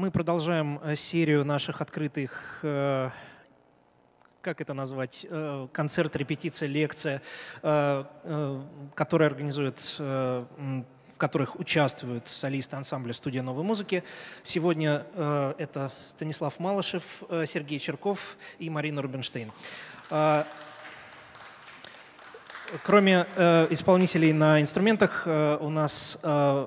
мы продолжаем э, серию наших открытых э, как это назвать, э, концерт, репетиция, лекция, которые организуют в которых участвуют солисты ансамбля «Студия новой музыки». Сегодня это Станислав Малышев, Сергей Черков и Марина Рубинштейн. Кроме э, исполнителей на инструментах, э, у нас э,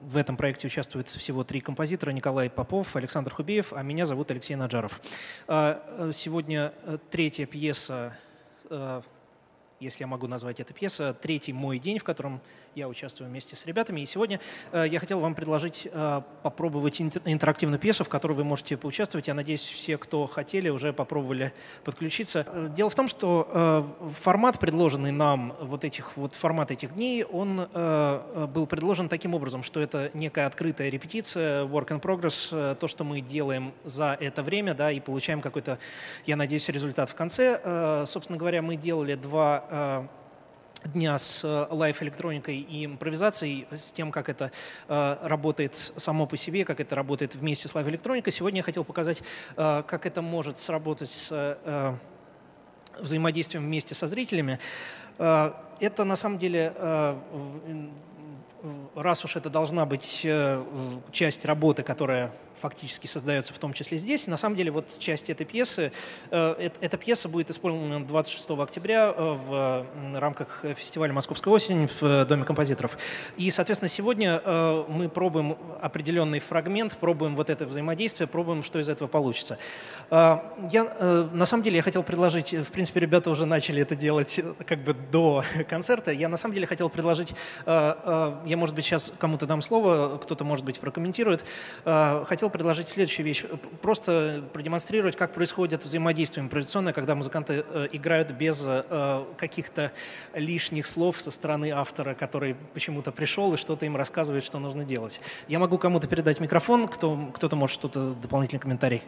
в этом проекте участвуют всего три композитора. Николай Попов, Александр Хубеев, а меня зовут Алексей Наджаров. Э, э сегодня э, третья пьеса э, если я могу назвать это пьеса, третий мой день, в котором я участвую вместе с ребятами. И сегодня э, я хотел вам предложить э, попробовать интерактивную пьесу, в которой вы можете поучаствовать. Я надеюсь, все, кто хотели, уже попробовали подключиться. Э, дело в том, что формат, предложенный нам, вот этих вот формат этих дней, он был предложен таким образом, что это некая открытая репетиция, work in progress, то, что мы делаем за это время, да, и получаем какой-то, я надеюсь, результат в конце. Собственно говоря, мы делали два Э, дня с лайф-электроникой и импровизацией, с тем, как это э, работает само по себе, как это работает вместе с лайф-электроникой. Сегодня я хотел показать, э, как это может сработать с э, взаимодействием вместе со зрителями. Э, это на самом деле э, раз уж это должна быть э, часть работы, которая фактически создается в том числе здесь. На самом деле, вот часть этой пьесы, э, эта пьеса будет исполнена 26 октября э, в рамках фестиваля «Московская осень» в Доме композиторов. И, соответственно, сегодня э, мы пробуем определенный фрагмент, пробуем вот это взаимодействие, пробуем, что из этого получится. Я, на самом деле, я хотел предложить, в принципе, ребята уже начали это делать как бы до концерта, я на самом деле хотел предложить, я, может быть, сейчас кому-то дам слово, кто-то, может быть, прокомментирует, хотел предложить следующую вещь. Просто продемонстрировать, как происходит взаимодействие импровизационное, когда музыканты э, играют без э, каких-то лишних слов со стороны автора, который почему-то пришел и что-то им рассказывает, что нужно делать. Я могу кому-то передать микрофон, кто, кто-то может что-то, дополнительный комментарий.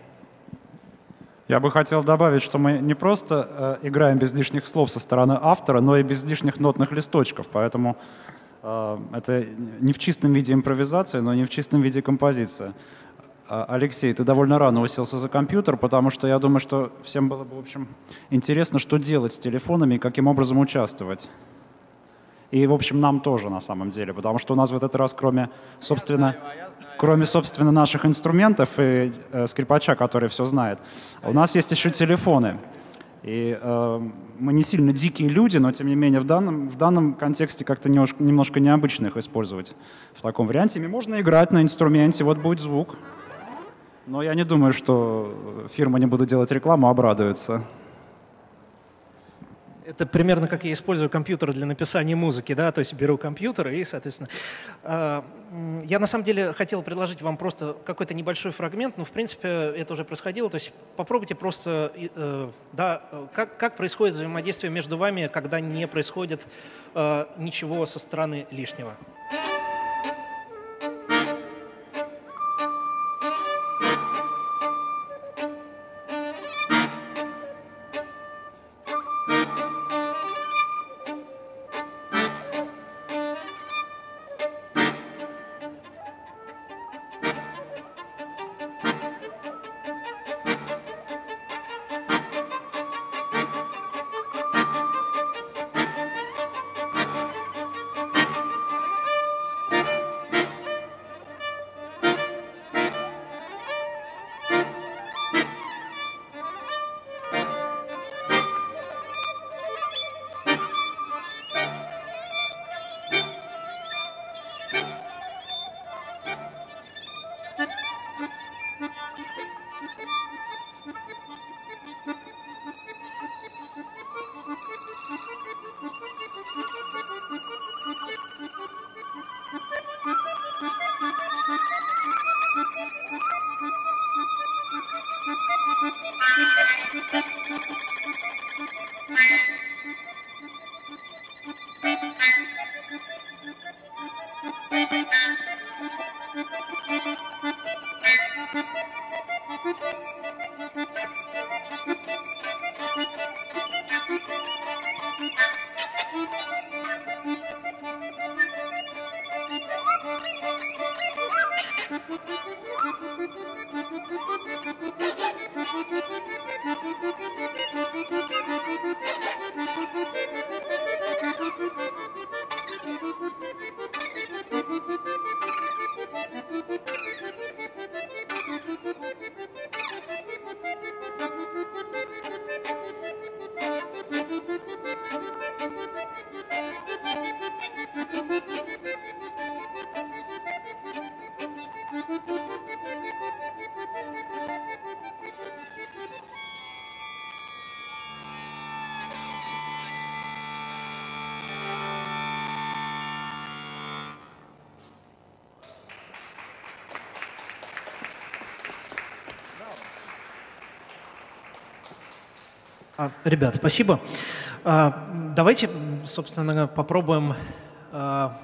Я бы хотел добавить, что мы не просто э, играем без лишних слов со стороны автора, но и без лишних нотных листочков. Поэтому э, это не в чистом виде импровизация, но не в чистом виде композиция. А, Алексей, ты довольно рано уселся за компьютер, потому что я думаю, что всем было бы, в общем, интересно, что делать с телефонами и каким образом участвовать. И, в общем, нам тоже на самом деле, потому что у нас в этот раз, кроме, собственно, кроме, собственно, наших инструментов и э, скрипача, который все знает, у нас есть еще телефоны. И э, мы не сильно дикие люди, но тем не менее в данном, в данном контексте как-то немножко, немножко необычно их использовать в таком варианте. Ими можно играть на инструменте, вот будет звук. Но я не думаю, что фирма не буду делать рекламу, обрадуется. Это примерно как я использую компьютер для написания музыки, да, то есть беру компьютер и, соответственно, а, я на самом деле хотел предложить вам просто какой-то небольшой фрагмент, но в принципе это уже происходило, то есть попробуйте просто, э, да, как, как происходит взаимодействие между вами, когда не происходит э, ничего со стороны лишнего. Ребят, спасибо. А, давайте, собственно, попробуем а,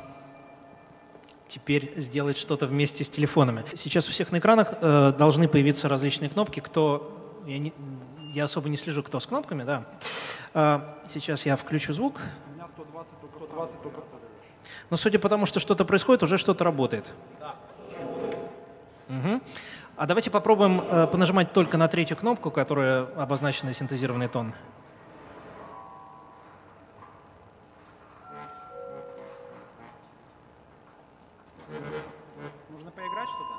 теперь сделать что-то вместе с телефонами. Сейчас у всех на экранах э, должны появиться различные кнопки. Кто, я, не, я особо не слежу, кто с кнопками, да. Сейчас я включу звук. У меня 120, 120 только Но судя по тому, что что-то происходит, уже что-то работает. Да. Угу. А давайте попробуем э, понажимать только на третью кнопку, которая обозначена синтезированный тон. Нужно поиграть что-то?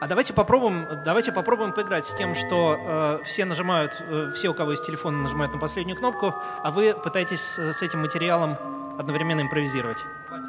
А давайте попробуем, давайте попробуем поиграть с тем, что э, все нажимают, э, все, у кого есть телефон, нажимают на последнюю кнопку, а вы пытаетесь с, с этим материалом одновременно импровизировать. Ваня.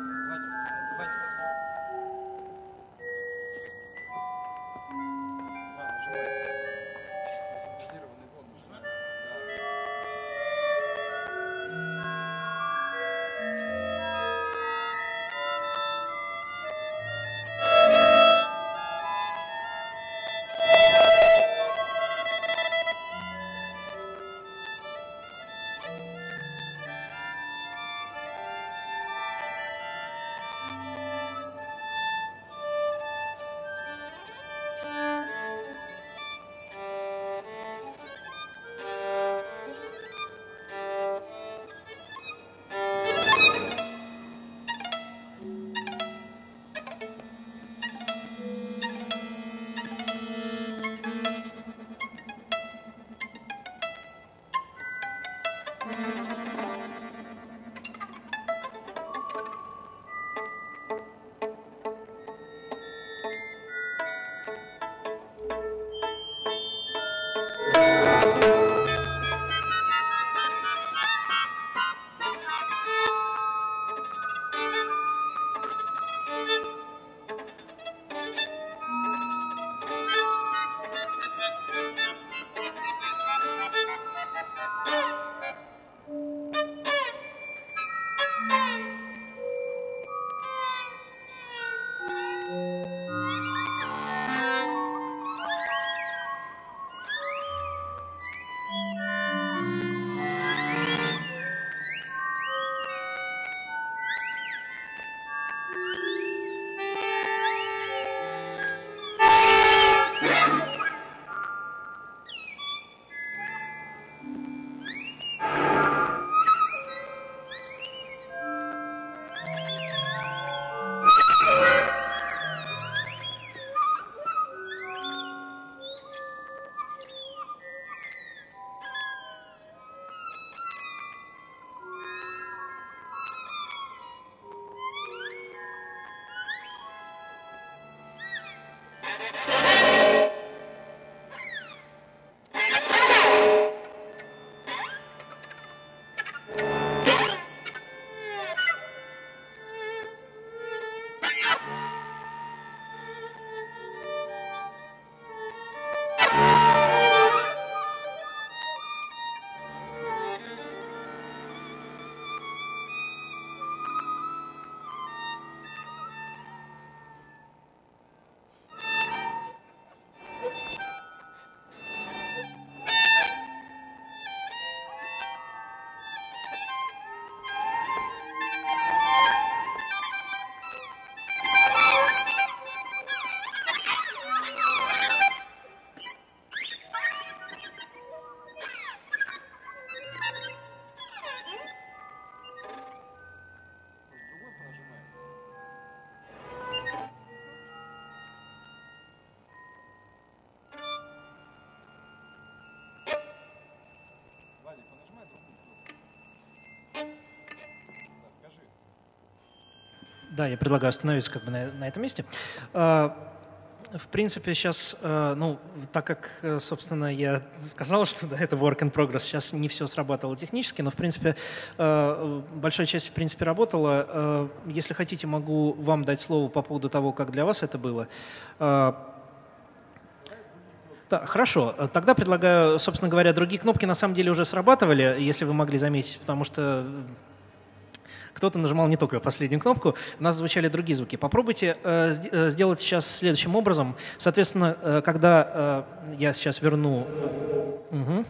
Да, я предлагаю остановиться как бы на, на этом месте. А, в принципе, сейчас, э, ну, так как, э, собственно, я сказал, что да, это work in progress, сейчас не все срабатывало технически, но, в принципе, э, большая часть, в принципе, работала. Если хотите, могу вам дать слово по поводу того, как для вас это было. Да, хорошо. Тогда предлагаю, собственно говоря, другие кнопки на самом деле уже срабатывали, если вы могли заметить, потому что Кто-то нажимал не только последнюю кнопку, у нас звучали другие звуки. Попробуйте э, э, сделать сейчас следующим образом. Соответственно, когда я сейчас верну... Угу.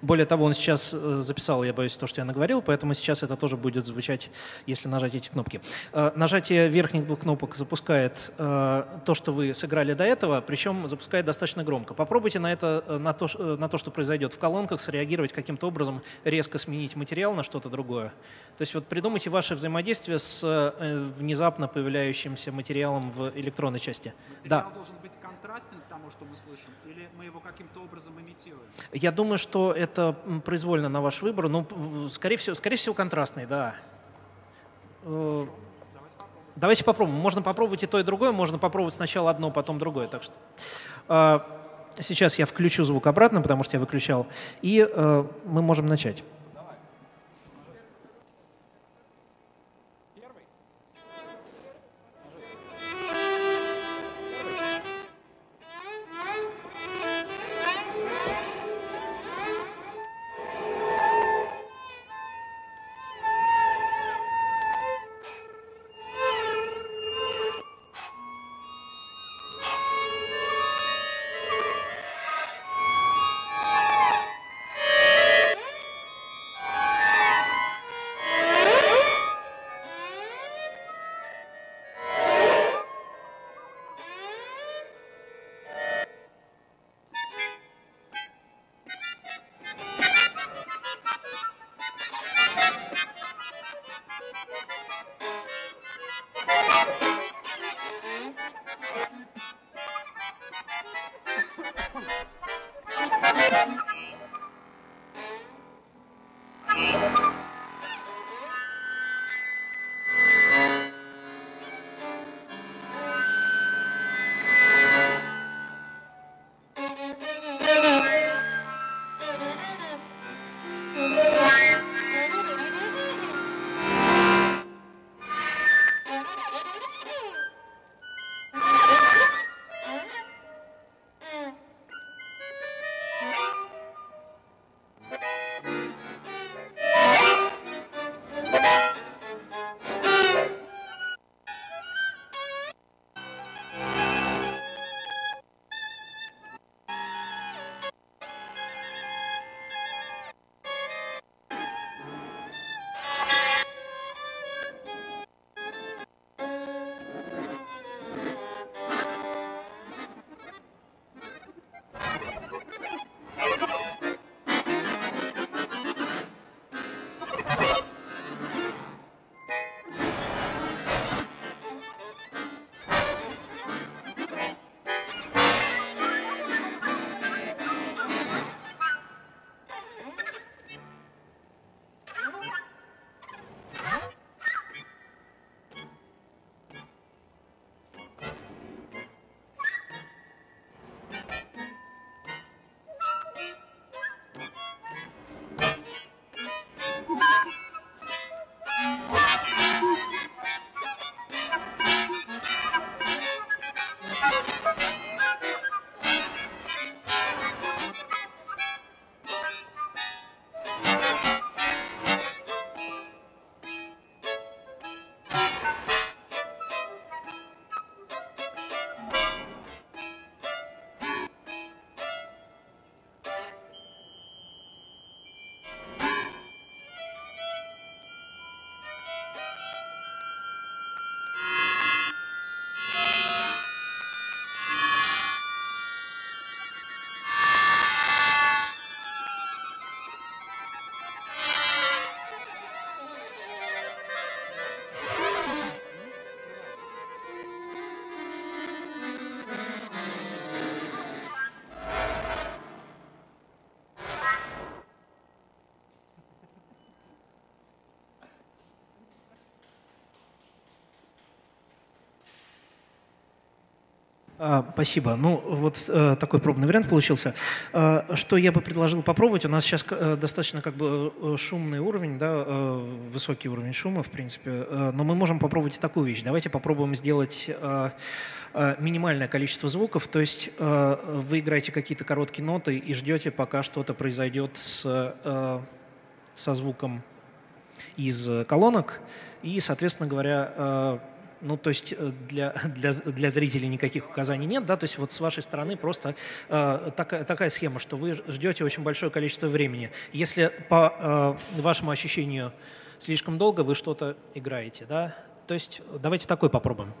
Более того, он сейчас записал, я боюсь, то, что я наговорил, поэтому сейчас это тоже будет звучать, если нажать эти кнопки. Нажатие верхних двух кнопок запускает то, что вы сыграли до этого, причем запускает достаточно громко. Попробуйте на это, на то, на то что произойдет в колонках, среагировать каким-то образом, резко сменить материал на что-то другое. То есть вот придумайте ваше взаимодействие с э, внезапно появляющимся материалом в электронной части. Материал да. должен быть контрастен к тому, что мы слышим, или мы его каким-то образом имитируем? Я думаю, что это произвольно на ваш выбор. Ну, скорее всего, скорее всего контрастный, да. Хорошо. Э, давайте попробуем. Можно попробовать и то, и другое. Можно попробовать сначала одно, потом другое. Так что э, сейчас я включу звук обратно, потому что я выключал, и мы можем начать. Спасибо. Ну, вот э, такой пробный вариант получился. Э, что я бы предложил попробовать? У нас сейчас э, достаточно как бы шумный уровень, да, высокий уровень шума, в принципе. Но мы можем попробовать такую вещь. Давайте попробуем сделать минимальное количество звуков. То есть вы играете какие-то короткие ноты и ждете, пока что-то произойдет с, со звуком из колонок И, соответственно говоря, ну, то есть э, для, для, для зрителей никаких указаний нет, да, то есть вот с вашей стороны просто э, такая, такая схема, что вы ждете очень большое количество времени. Если по э, вашему ощущению слишком долго, вы что-то играете, да, то есть давайте такой попробуем.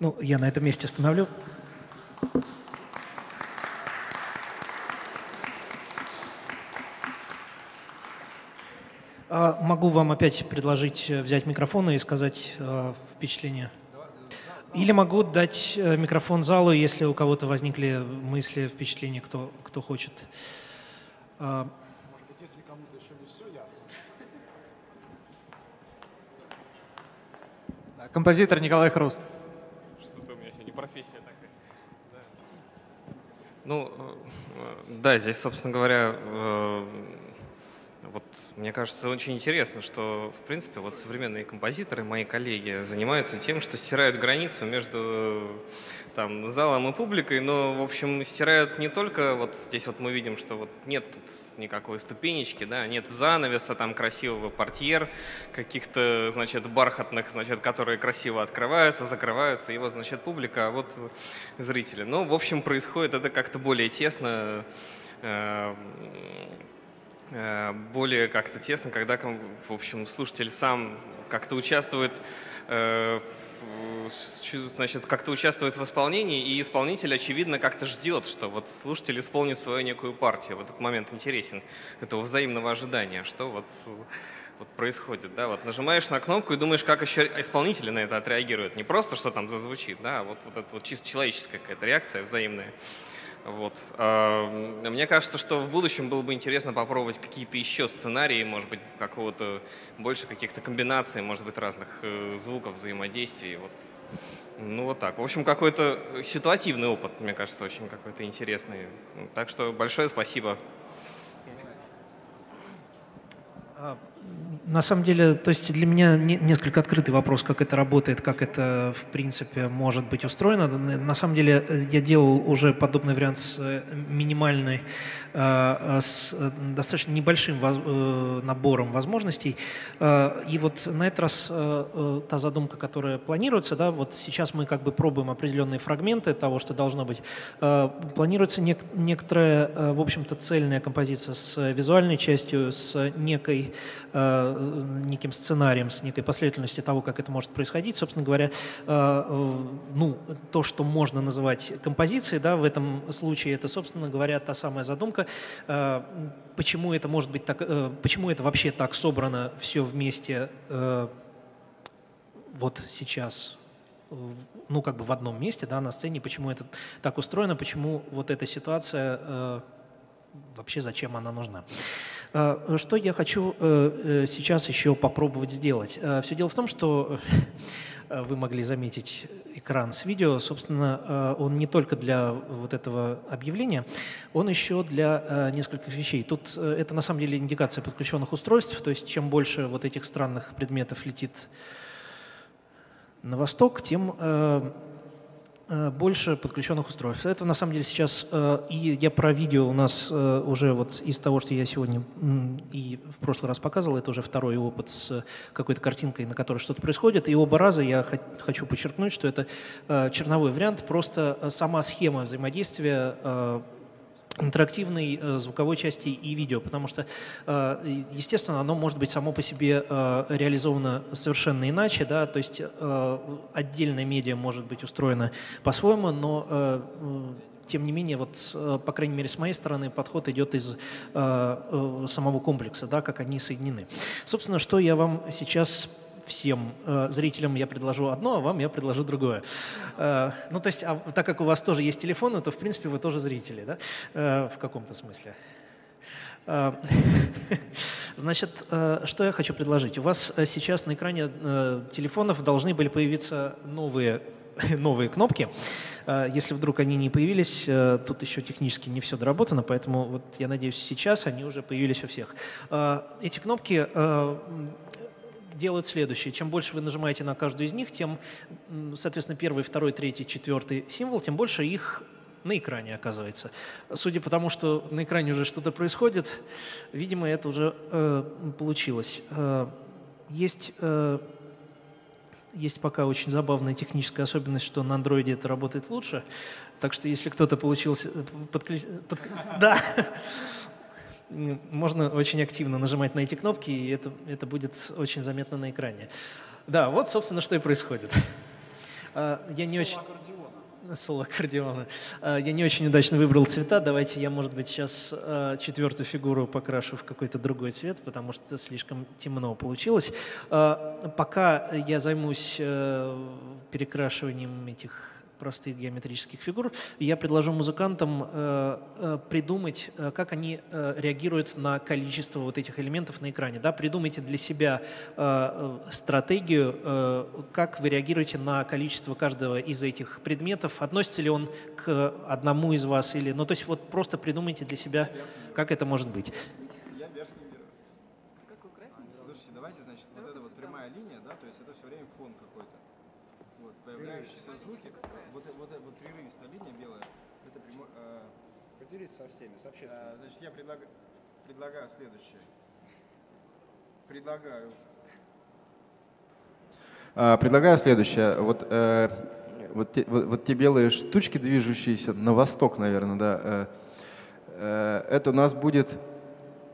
Ну, я на этом месте остановлю. А, могу вам опять предложить э, взять микрофон и сказать э, впечатление. Или могу дать э, микрофон залу, если у кого-то возникли мысли, впечатления, кто, кто хочет. Может быть, если кому-то еще не все ясно. Композитор Николай Хруст. Ну, э, да, здесь, собственно говоря, э, мне кажется, очень интересно, что, в принципе, вот современные композиторы, мои коллеги, занимаются тем, что стирают границу между там, залом и публикой, но, в общем, стирают не только, вот здесь вот мы видим, что вот нет тут никакой ступенечки, да, нет занавеса, там красивого портьер, каких-то, значит, бархатных, значит, которые красиво открываются, закрываются, вот, значит, публика, а вот зрители. Ну, в общем, происходит это как-то более тесно, э, более как-то тесно, когда, в общем, слушатель сам как-то участвует э, значит, как-то участвует в исполнении, и исполнитель, очевидно, как-то ждет, что вот слушатель исполнит свою некую партию. В этот момент интересен этого взаимного ожидания, что вот, вот происходит. Да? Вот нажимаешь на кнопку и думаешь, как еще исполнители на это отреагируют. Не просто, что там зазвучит, да, а вот, вот это вот чисто человеческая какая-то реакция взаимная. Вот. А, мне кажется, что в будущем было бы интересно попробовать какие-то еще сценарии, может быть, какого-то больше каких-то комбинаций, может быть, разных э, звуков, взаимодействий. Вот. Ну вот так. В общем, какой-то ситуативный опыт, мне кажется, очень какой-то интересный. Так что большое спасибо. На самом деле, то есть для меня несколько открытый вопрос, как это работает, как это, в принципе, может быть устроено. На самом деле, я делал уже подобный вариант с э, минимальной, э, с достаточно небольшим э, набором возможностей. И вот на этот раз та задумка, которая планируется, да, вот сейчас мы как бы пробуем определенные фрагменты того, что должно быть. Планируется некоторая, в общем-то, цельная композиция с визуальной частью, с некой неким сценарием, с некой последовательностью того, как это может происходить. Собственно говоря, э, э, ну, то, что можно называть композицией, да, в этом случае это, собственно говоря, та самая задумка, э, почему это может быть так, почему это вообще так собрано все вместе вот сейчас ну, как бы в одном месте, да, на сцене, почему это так устроено, почему вот эта ситуация, вообще зачем она нужна. Э, что я хочу э, э, сейчас еще попробовать сделать? Все дело в том, что вы могли заметить экран с видео. Собственно, он не только для вот этого объявления, он еще для нескольких вещей. Тут это на самом деле индикация подключенных устройств, то есть чем больше вот этих странных предметов летит на восток, тем больше подключенных устройств. Это на самом деле сейчас, э, и я про видео у нас э, уже вот из того, что я сегодня и в прошлый раз показывал, это уже второй опыт с какой-то картинкой, на которой что-то происходит. И оба раза я хочу подчеркнуть, что это черновой вариант, просто сама схема взаимодействия интерактивной э, звуковой части и видео, потому что, э, естественно, оно может быть само по себе э, реализовано совершенно иначе, да, то есть отдельная медиа может быть устроена по-своему, но тем не менее, вот, по крайней мере, с моей стороны, подход идет из самого комплекса, да, как они соединены. Собственно, что я вам сейчас всем э, зрителям я предложу одно, а вам я предложу другое. Э, ну, то есть, а, так как у вас тоже есть телефоны, то, в принципе, вы тоже зрители, да, э, в каком-то смысле. Э, значит, э, что я хочу предложить? У вас э, сейчас на экране телефонов должны были появиться новые новые кнопки. Если вдруг они не появились, тут еще технически не все доработано, поэтому вот я надеюсь, сейчас они уже появились у всех. Эти кнопки делают следующее. Чем больше вы нажимаете на каждую из них, тем, соответственно, первый, второй, третий, четвертый символ, тем больше их на экране оказывается. Судя по тому, что на экране уже что-то происходит, видимо, это уже э, получилось. Э, есть, э, есть пока очень забавная техническая особенность, что на андроиде это работает лучше. Так что если кто-то получился... Э, подключ... Под... Да можно очень активно нажимать на эти кнопки, и это, это будет очень заметно на экране. Да, вот, собственно, что и происходит. А, я не очень... Соло аккордеона. А, я не очень удачно выбрал цвета. Давайте я, может быть, сейчас а, четвертую фигуру покрашу в какой-то другой цвет, потому что слишком темно получилось. Пока я займусь э, перекрашиванием этих простых геометрических фигур. Я предложу музыкантам э, э придумать, э, как они э, реагируют на количество вот этих элементов на экране. Да? Придумайте для себя э, стратегию, э, как вы реагируете на количество каждого из этих предметов. Относится ли он к одному из вас? Или... Ну, то есть вот просто придумайте для себя, как это может быть. Звуки, прерывистая линия белая, это прямо... э, Поделись со всеми, с э, общественностью. значит, я предлага- предлагаю следующее. Предлагаю. А, Предлагаю следующее. Вот, э, вот, те, вот, вот те белые штучки, движущиеся на восток, наверное, да, э, э, это у нас будет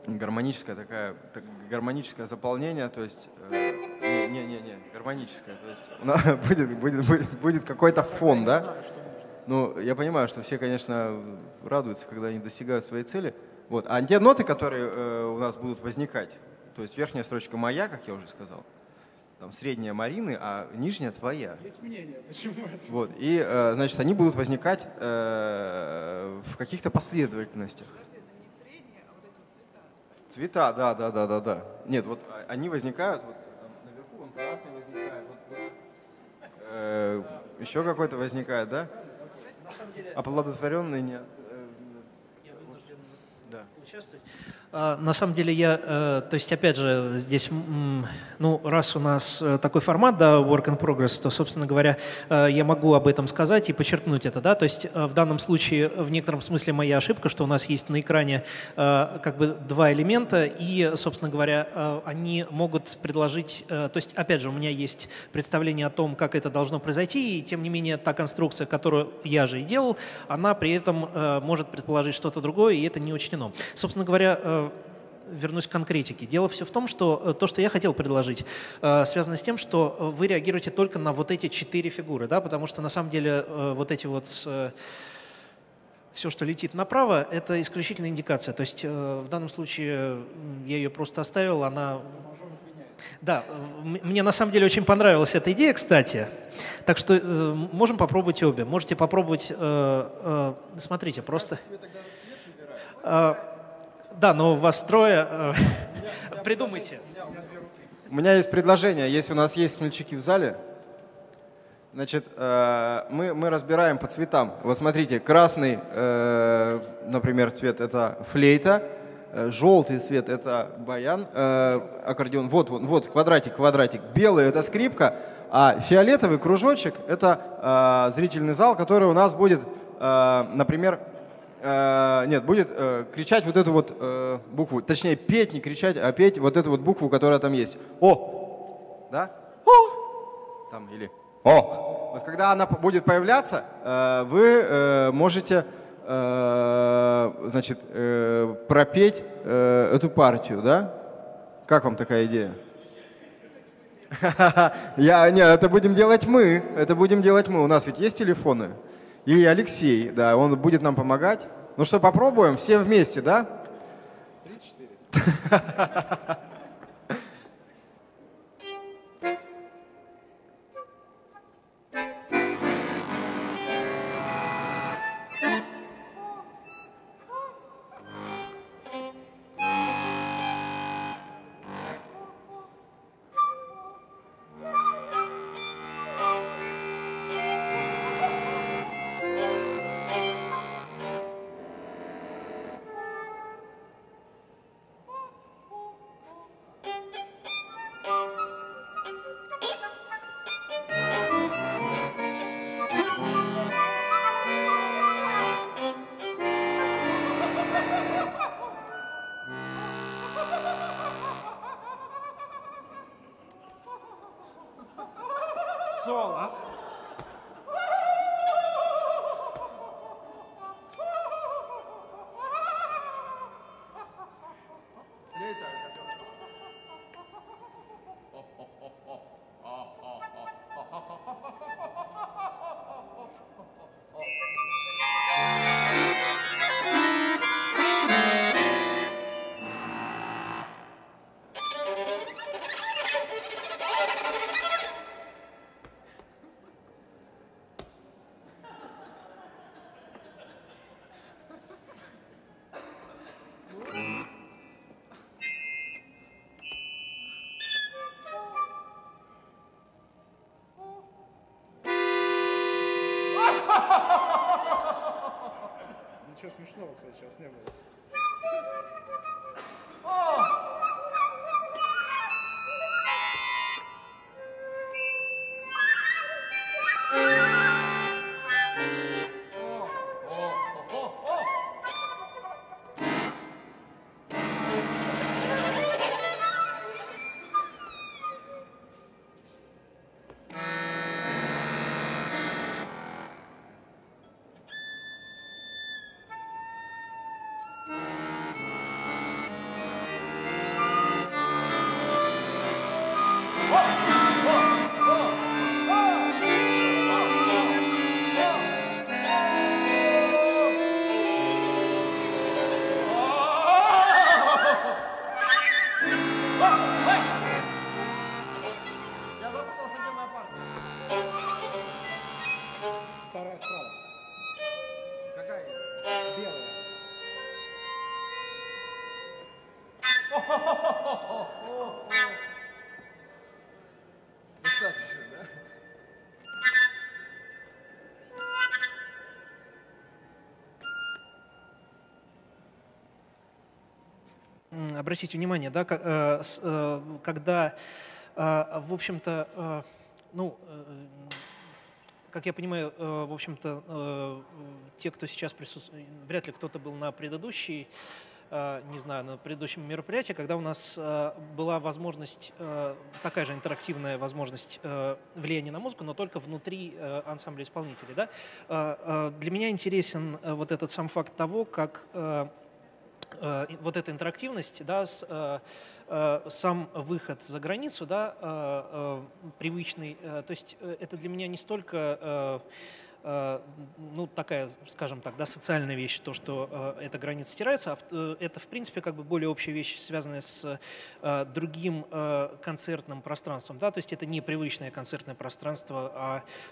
гармоническое такая, так, гармоническое заполнение, то есть э, не, не, не, гармоническое, то есть у нас будет, будет, будет, будет какой-то фон, да? Ну, я понимаю, что все, конечно, радуются, когда они достигают своей цели. Вот. А те ноты, которые э, у нас будут возникать, то есть верхняя строчка моя, как я уже сказал, там средняя Марины, а нижняя твоя. Есть мнение, почему это? Вот. И, э, значит, они будут возникать э, в каких-то последовательностях. Цвета, да, да, да, да, да. Нет, вот а- они возникают, вот там наверху он красный возникает, вот, вот, э, еще какой-то возникает, да? Оплодотворенный нет. Э, Я вынужден Да. участвовать. А, На самом деле я, э, то есть опять же здесь, ну раз у нас э, такой формат, да, work in progress, то, собственно говоря, э, я могу об этом сказать и подчеркнуть это, да, то есть в данном случае в некотором смысле моя ошибка, что у нас есть на экране как бы два элемента и, собственно говоря, они могут предложить, то есть опять же у меня есть представление о том, как это должно произойти, и тем не менее та конструкция, которую я же и делал, она при этом может предположить что-то другое, и это не учтено. Собственно говоря, вернусь к конкретике. Дело все в том, что э, то, что я хотел предложить, э, связано с тем, что э, вы реагируете только на вот эти четыре фигуры, да, потому что на самом деле вот эти вот все, что летит направо, это исключительно индикация. То есть в данном случае я ее просто оставил, она... Да, мне на самом деле очень понравилась эта идея, кстати. Так что э, можем попробовать обе. Можете попробовать, э, э, смотрите, просто... Э, Да, но вас трое. э, Придумайте. У меня есть предложение, если у нас есть смельчаки в зале, значит, э, мы, мы разбираем по цветам. Вот смотрите, красный, э, например, цвет – это флейта, желтый цвет – это баян, аккордеон, вот, вот, вот, квадратик, квадратик. Белый – это скрипка, а фиолетовый кружочек – это зрительный зал, который у нас будет, например, э, нет, будет э, кричать вот эту вот э, букву, точнее петь, не кричать, а петь вот эту вот букву, которая там есть. О, да? О, там или О. Вот когда она будет появляться, э, вы э, можете, э, значит, э, пропеть э, эту партию, да? Как вам такая идея? Я, нет, это будем делать мы. Это будем делать мы. У нас ведь есть телефоны. И Алексей, да, он будет нам помогать. Ну что, попробуем? Все вместе, да? 34. Фокса сейчас не было. Обратите внимание, да, э, э, когда, в общем-то, ну, как я понимаю, в общем-то, те, кто сейчас присутствует, вряд ли кто-то был на предыдущей Э, не знаю, на предыдущем мероприятии, когда у нас э, была возможность, э, такая же интерактивная возможность влияния на музыку, но только внутри ансамбля исполнителей. Да? Для меня интересен вот этот сам факт того, как вот эта интерактивность, да, с, сам выход за границу, да, привычный, то есть это для меня не столько Э, ну, такая, скажем так, да, социальная вещь, то, что э, эта граница стирается, а э, это, в принципе, как бы более общая вещь, связанная с другим концертным пространством, да, то есть это не привычное концертное пространство,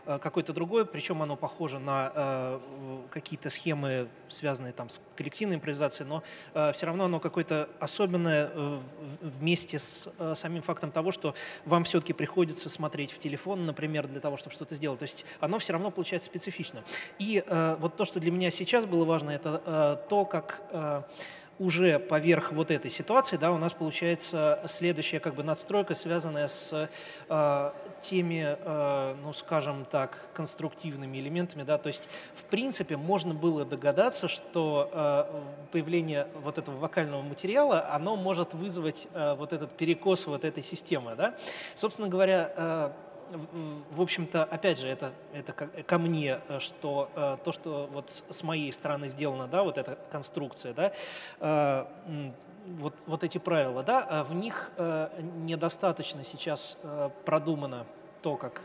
а какое-то другое, причем оно похоже на какие-то схемы, связанные там с коллективной импровизацией, но все равно оно какое-то особенное вместе с самим фактом того, что вам все-таки приходится смотреть в телефон, например, для того, чтобы что-то сделать, то есть оно все равно получается специально специфично. И э, вот то, что для меня сейчас было важно, это э, то, как э, уже поверх вот этой ситуации, да, у нас получается следующая как бы надстройка, связанная с э, теми, э, ну, скажем так, конструктивными элементами, да, то есть, в принципе, можно было догадаться, что э, появление вот этого вокального материала, оно может вызвать э, вот этот перекос вот этой системы, да. Собственно говоря, э, в общем-то, опять же, это, это ко мне, э, что э, то, что вот с моей стороны сделано, да, вот эта конструкция, да, э, вот, вот эти правила, да, в них недостаточно сейчас продумано то, как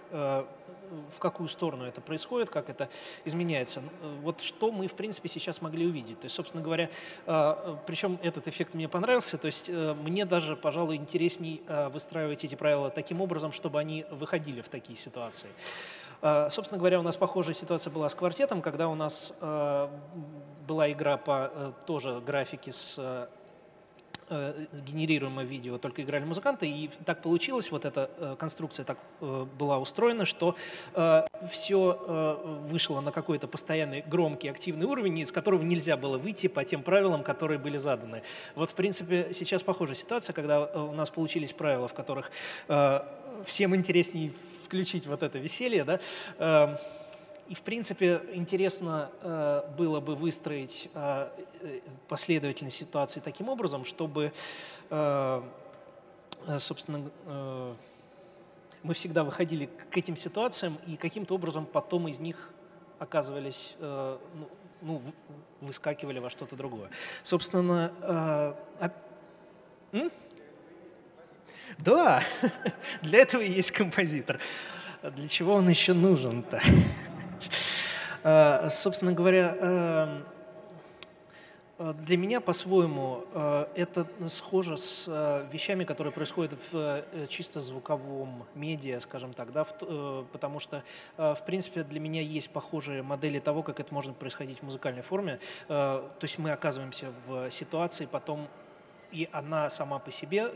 в какую сторону это происходит, как это изменяется. Вот что мы, в принципе, сейчас могли увидеть. То есть, собственно говоря, э, причем этот эффект мне понравился, то есть э, мне даже, пожалуй, интересней э, выстраивать эти правила таким образом, чтобы они выходили в такие ситуации. Собственно говоря, у нас похожая ситуация была с квартетом, когда у нас была игра по тоже графике с Э, генерируемое видео, только играли музыканты, и так получилось, вот эта э, конструкция так э, была устроена, что все вышло на какой-то постоянный громкий активный уровень, из которого нельзя было выйти по тем правилам, которые были заданы. Вот, в принципе, сейчас похожая ситуация, когда у нас получились правила, в которых всем интереснее включить вот это веселье, да, эм, и, в принципе, интересно э, было бы выстроить э, э, последовательность ситуации таким образом, чтобы, собственно, мы всегда выходили к этим ситуациям и каким-то образом потом из них оказывались, ну, ну выскакивали во что-то другое. Собственно, а... да, для этого и есть композитор. Для чего он еще нужен-то? Э, собственно говоря, эм, э, для меня по-своему э, это схоже с вещами, которые происходят в чисто звуковом медиа, скажем так, да, потому что, в принципе, для меня есть похожие модели того, как это может происходить в музыкальной форме. То есть мы оказываемся в ситуации, потом и она сама по себе,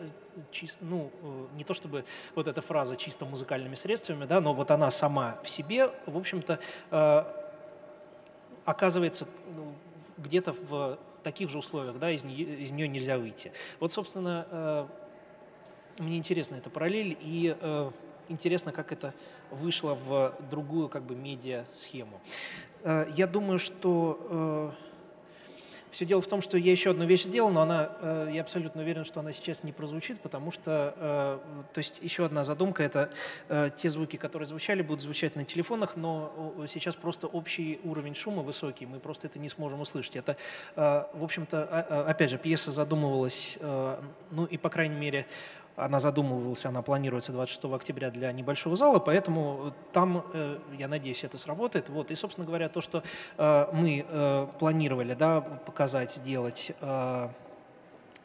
ну, не то чтобы вот эта фраза чисто музыкальными средствами, да, но вот она сама в себе, в общем-то, оказывается ну, где-то в таких же условиях, да, из нее, из нее нельзя выйти. Вот, собственно, мне интересна эта параллель, и интересно, как это вышло в другую как бы медиа-схему. Я думаю, что все дело в том, что я еще одну вещь сделал, но она, э, я абсолютно уверен, что она сейчас не прозвучит, потому что, э, то есть еще одна задумка, это э, те звуки, которые звучали, будут звучать на телефонах, но сейчас просто общий уровень шума высокий, мы просто это не сможем услышать. Это, в общем-то, опять же, пьеса задумывалась, ну и, по крайней мере, она задумывалась, она планируется 26 октября для небольшого зала, поэтому там, э, я надеюсь, это сработает. Вот. И, собственно говоря, то, что э, мы э, планировали да, показать, сделать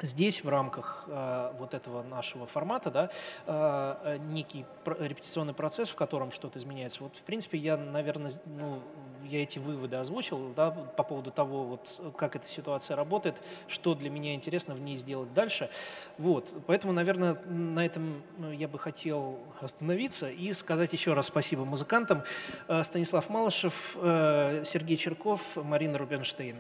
здесь в рамках э, вот этого нашего формата да, э, некий репетиционный процесс, в котором что-то изменяется. Вот, в принципе, я, наверное, ну, я эти выводы озвучил да, по поводу того, вот, как эта ситуация работает, что для меня интересно в ней сделать дальше. Вот. Поэтому, наверное, на этом ну, я бы хотел остановиться и сказать еще раз спасибо музыкантам. Э, Станислав Малышев, э, Сергей Черков, Марина Рубинштейн.